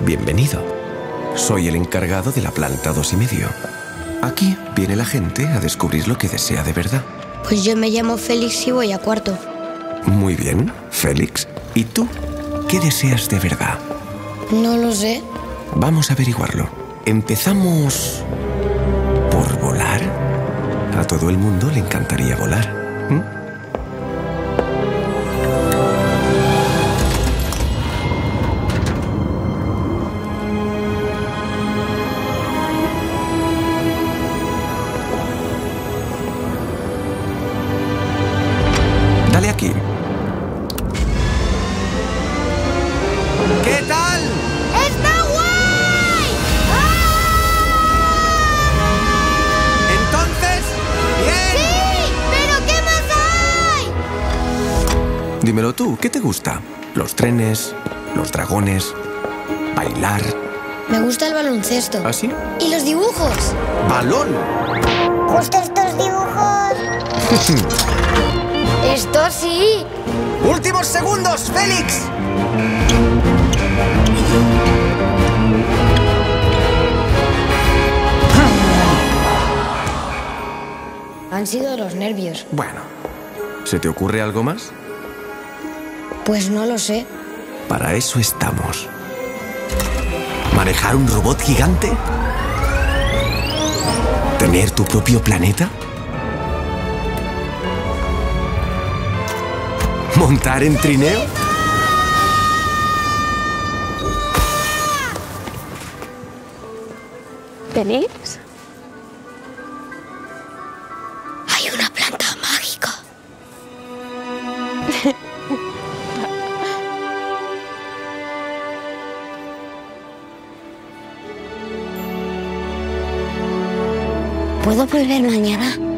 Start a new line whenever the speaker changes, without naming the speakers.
Bienvenido. Soy el encargado de la planta dos y medio. Aquí viene la gente a descubrir lo que desea de verdad.
Pues yo me llamo Félix y voy a cuarto.
Muy bien, Félix. ¿Y tú? ¿Qué deseas de verdad?
No lo sé.
Vamos a averiguarlo. Empezamos por volar. A todo el mundo le encantaría volar. ¿Mm? Dale aquí. ¿Qué tal?
¡Está guay!
Entonces, bien.
¡Sí! ¿Pero qué más hay?
Dímelo tú, ¿qué te gusta? ¿Los trenes? ¿Los dragones? ¿Bailar?
Me gusta el baloncesto.
¿Así?
¿Y los dibujos?
¡Balón!
Justo estos dibujos. Esto sí.
¡Últimos segundos, Félix!
Han sido los nervios.
Bueno, ¿se te ocurre algo más?
Pues no lo sé.
Para eso estamos. ¿Manejar un robot gigante? ¿Tener tu propio planeta? ¿Montar en trineo?
¿Félix?
Hay una planta mágica. ¿Puedo volver mañana?